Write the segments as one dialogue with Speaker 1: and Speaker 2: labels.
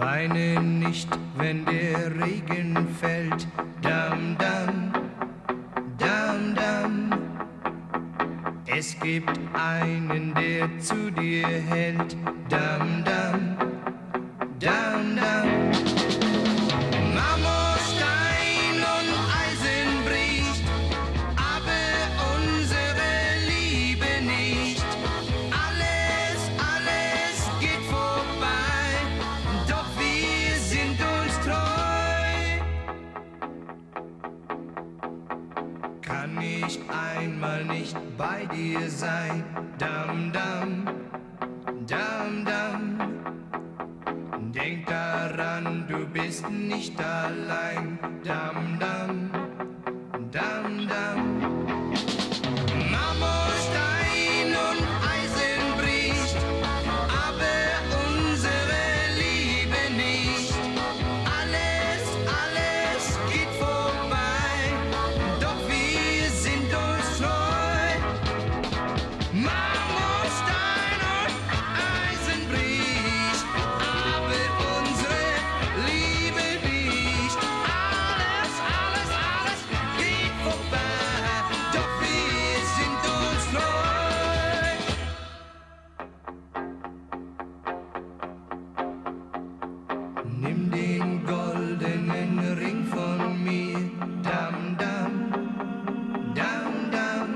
Speaker 1: Weine nicht, wenn der Regen fällt. Dam, dam, dam, dam. Es gibt einen, der zu dir hält. Dam, dam, Kann ich einmal nicht bei dir sein? Dam, dam, dam, dam. Denk daran, du bist nicht allein. Dam, dam, Nimm den goldenen Ring von mir, dam dam, dam dam.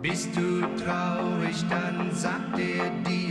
Speaker 1: Bist du traurig, dann sagt er dir